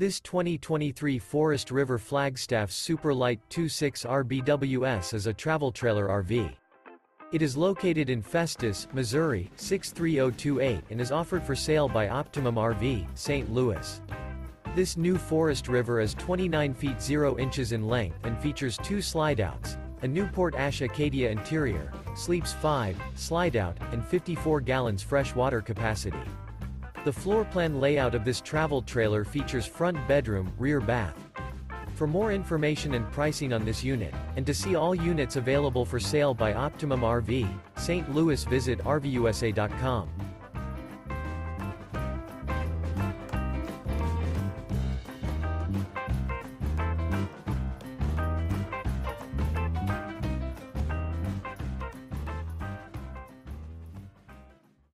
This 2023 Forest River Flagstaff Super Lite 26 RBWS is a travel trailer RV. It is located in Festus, Missouri, 63028 and is offered for sale by Optimum RV, St. Louis. This new Forest River is 29 feet 0 inches in length and features two slideouts, a Newport Ash Acadia interior, sleeps 5, slide-out, and 54 gallons fresh water capacity. The floor plan layout of this travel trailer features front bedroom, rear bath. For more information and pricing on this unit, and to see all units available for sale by Optimum RV, St. Louis visit RVUSA.com.